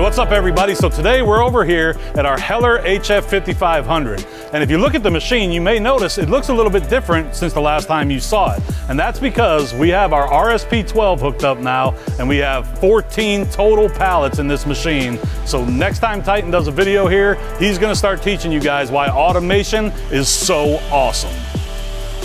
Hey, what's up everybody? So today we're over here at our Heller HF 5500. And if you look at the machine, you may notice it looks a little bit different since the last time you saw it. And that's because we have our RSP12 hooked up now and we have 14 total pallets in this machine. So next time Titan does a video here, he's gonna start teaching you guys why automation is so awesome.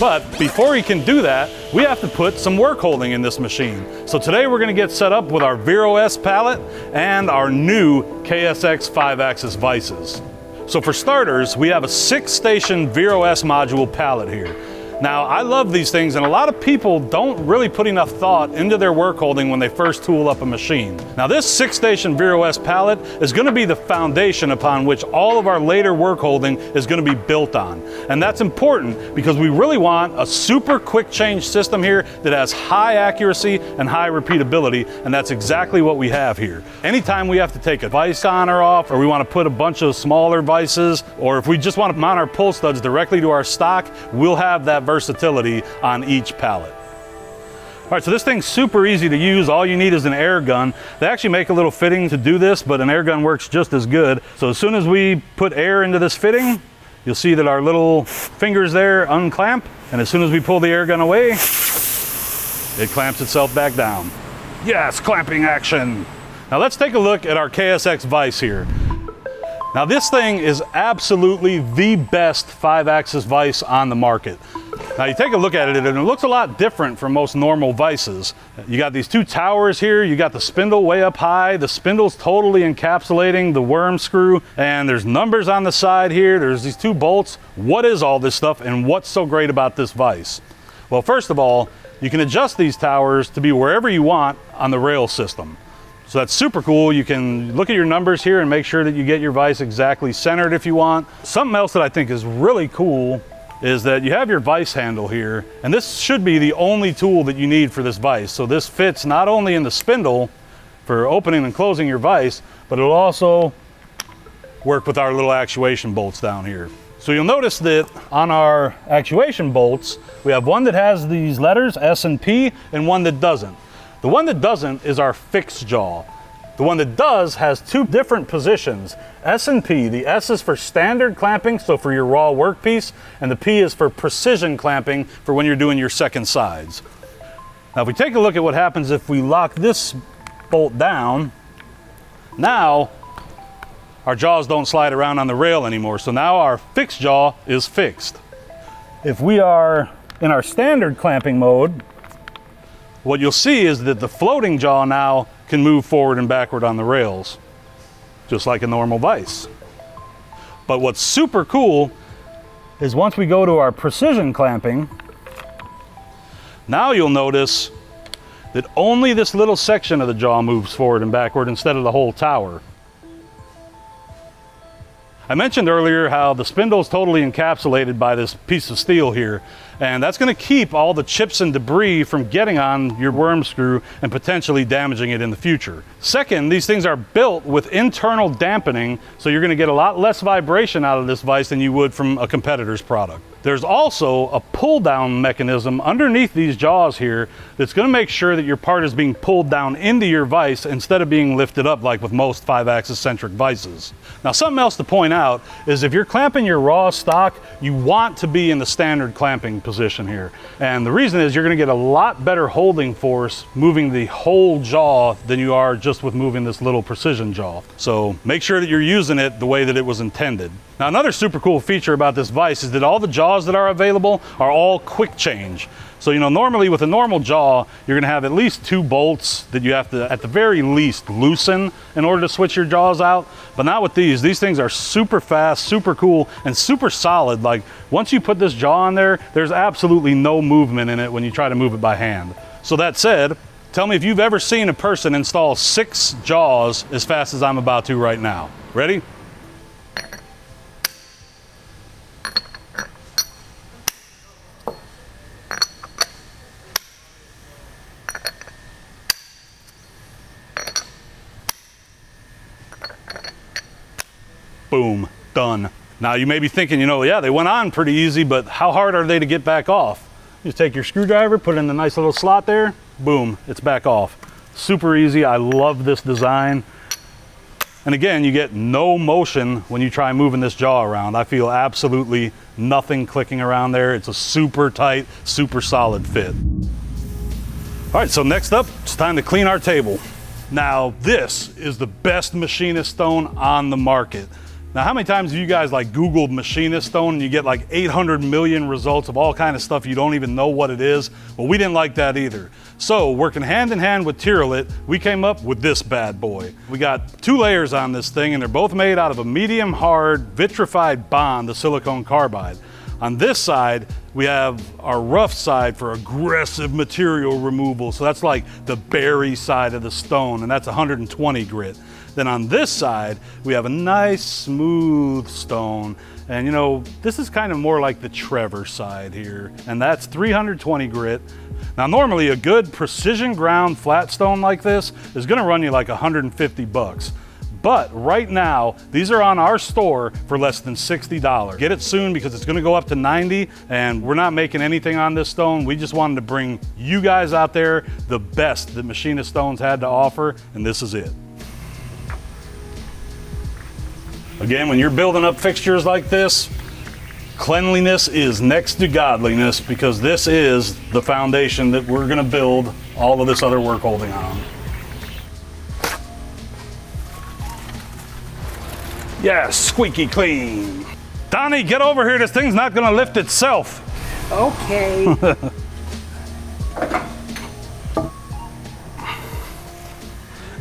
But before he can do that, we have to put some work holding in this machine. So today we're gonna get set up with our Vero S pallet and our new KSX 5-axis vices. So for starters, we have a six station Vero S module pallet here. Now, I love these things, and a lot of people don't really put enough thought into their work holding when they first tool up a machine. Now, this six station Vero S pallet is gonna be the foundation upon which all of our later work holding is gonna be built on. And that's important because we really want a super quick change system here that has high accuracy and high repeatability, and that's exactly what we have here. Anytime we have to take a vice on or off, or we wanna put a bunch of smaller vices, or if we just wanna mount our pull studs directly to our stock, we'll have that versatility on each pallet. All right, so this thing's super easy to use. All you need is an air gun. They actually make a little fitting to do this, but an air gun works just as good. So as soon as we put air into this fitting, you'll see that our little fingers there unclamp. And as soon as we pull the air gun away, it clamps itself back down. Yes, clamping action. Now let's take a look at our KSX vise here. Now this thing is absolutely the best five axis vise on the market. Now you take a look at it and it looks a lot different from most normal vices. You got these two towers here, you got the spindle way up high, the spindle's totally encapsulating the worm screw, and there's numbers on the side here, there's these two bolts. What is all this stuff and what's so great about this vise? Well, first of all, you can adjust these towers to be wherever you want on the rail system. So that's super cool. You can look at your numbers here and make sure that you get your vise exactly centered if you want. Something else that I think is really cool is that you have your vice handle here, and this should be the only tool that you need for this vice. So this fits not only in the spindle for opening and closing your vice, but it'll also work with our little actuation bolts down here. So you'll notice that on our actuation bolts, we have one that has these letters, S and P, and one that doesn't. The one that doesn't is our fixed jaw. The one that does has two different positions. S and P, the S is for standard clamping, so for your raw workpiece, and the P is for precision clamping for when you're doing your second sides. Now if we take a look at what happens if we lock this bolt down, now our jaws don't slide around on the rail anymore. So now our fixed jaw is fixed. If we are in our standard clamping mode, what you'll see is that the floating jaw now can move forward and backward on the rails, just like a normal vise. But what's super cool is once we go to our precision clamping, now you'll notice that only this little section of the jaw moves forward and backward instead of the whole tower. I mentioned earlier how the spindle is totally encapsulated by this piece of steel here, and that's going to keep all the chips and debris from getting on your worm screw and potentially damaging it in the future. Second, these things are built with internal dampening, so you're going to get a lot less vibration out of this vise than you would from a competitor's product. There's also a pull down mechanism underneath these jaws here that's going to make sure that your part is being pulled down into your vise instead of being lifted up like with most five axis centric vices. Now something else to point out is if you're clamping your raw stock, you want to be in the standard clamping position here. And the reason is you're going to get a lot better holding force moving the whole jaw than you are just with moving this little precision jaw. So make sure that you're using it the way that it was intended. Now another super cool feature about this vise is that all the jaws that are available are all quick change. So you know normally with a normal jaw you're gonna have at least two bolts that you have to at the very least loosen in order to switch your jaws out. But not with these. These things are super fast, super cool, and super solid. Like once you put this jaw on there, there's absolutely no movement in it when you try to move it by hand. So that said, tell me if you've ever seen a person install six jaws as fast as I'm about to right now. Ready? Boom, done. Now you may be thinking, you know, yeah, they went on pretty easy, but how hard are they to get back off? You just take your screwdriver, put in the nice little slot there, boom, it's back off. Super easy, I love this design. And again, you get no motion when you try moving this jaw around. I feel absolutely nothing clicking around there. It's a super tight, super solid fit. All right, so next up, it's time to clean our table. Now, this is the best machinist stone on the market. Now, how many times have you guys like Googled machinist stone and you get like 800 million results of all kind of stuff you don't even know what it is? Well, we didn't like that either. So working hand in hand with Tyrolit, we came up with this bad boy. We got two layers on this thing and they're both made out of a medium hard vitrified bond, the silicon carbide. On this side, we have our rough side for aggressive material removal. So that's like the berry side of the stone, and that's 120 grit. Then on this side, we have a nice smooth stone. And you know, this is kind of more like the Trevor side here, and that's 320 grit. Now, normally a good precision ground flat stone like this is gonna run you like 150 bucks. But right now, these are on our store for less than $60. Get it soon because it's gonna go up to 90 and we're not making anything on this stone. We just wanted to bring you guys out there the best that Machinist Stones had to offer, and this is it. Again, when you're building up fixtures like this, cleanliness is next to godliness because this is the foundation that we're gonna build all of this other work holding on. Yeah, squeaky clean. Donnie, get over here. This thing's not gonna lift itself. Okay.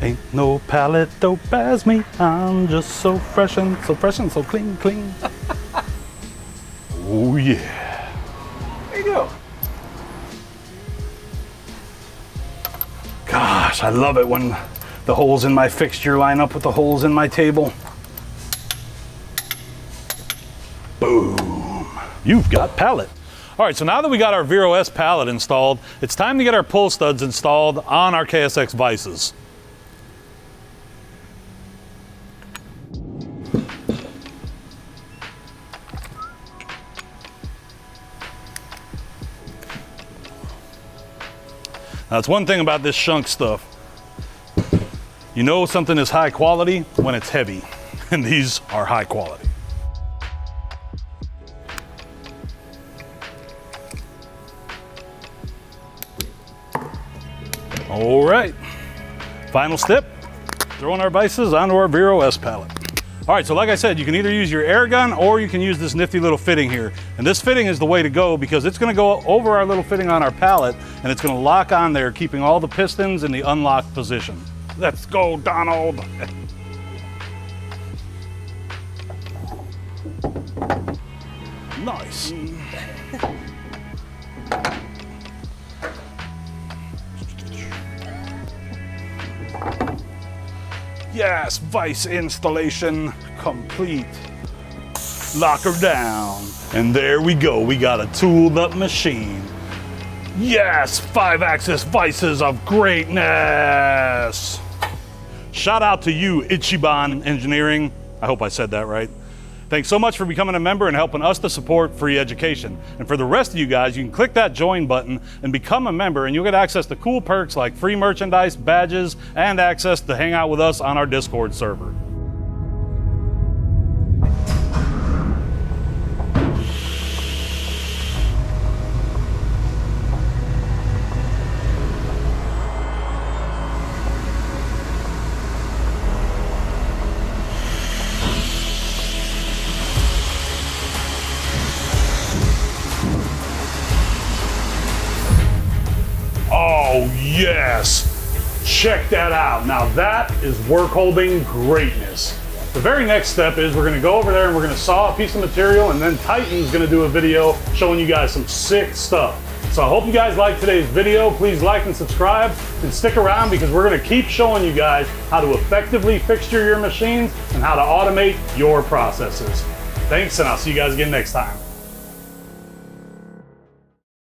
Ain't no pallet dope as me. I'm just so fresh and so fresh and so clean, clean. oh yeah. there you go. Gosh, I love it when the holes in my fixture line up with the holes in my table. Boom. You've got pallet. All right, so now that we got our Vero S pallet installed, it's time to get our pull studs installed on our KSX vices. Now, it's one thing about this Schunk stuff. You know something is high quality when it's heavy, and these are high quality. All right, final step, throwing our vices onto our Vero S pallet. All right, so like I said, you can either use your air gun or you can use this nifty little fitting here. And this fitting is the way to go because it's gonna go over our little fitting on our pallet and it's gonna lock on there, keeping all the pistons in the unlocked position. Let's go, Donald. nice. Yes, vice installation complete. Lock her down. And there we go. We got a tooled up machine. Yes, five axis vices of greatness. Shout out to you, Ichiban Engineering. I hope I said that right. Thanks so much for becoming a member and helping us to support free education. And for the rest of you guys, you can click that join button and become a member, and you'll get access to cool perks like free merchandise, badges, and access to hang out with us on our Discord server. Yes. Check that out. Now that is work holding greatness. The very next step is we're gonna go over there and we're gonna saw a piece of material and then Titan's gonna do a video showing you guys some sick stuff. So I hope you guys liked today's video. Please like and subscribe and stick around because we're gonna keep showing you guys how to effectively fixture your machines and how to automate your processes. Thanks and I'll see you guys again next time.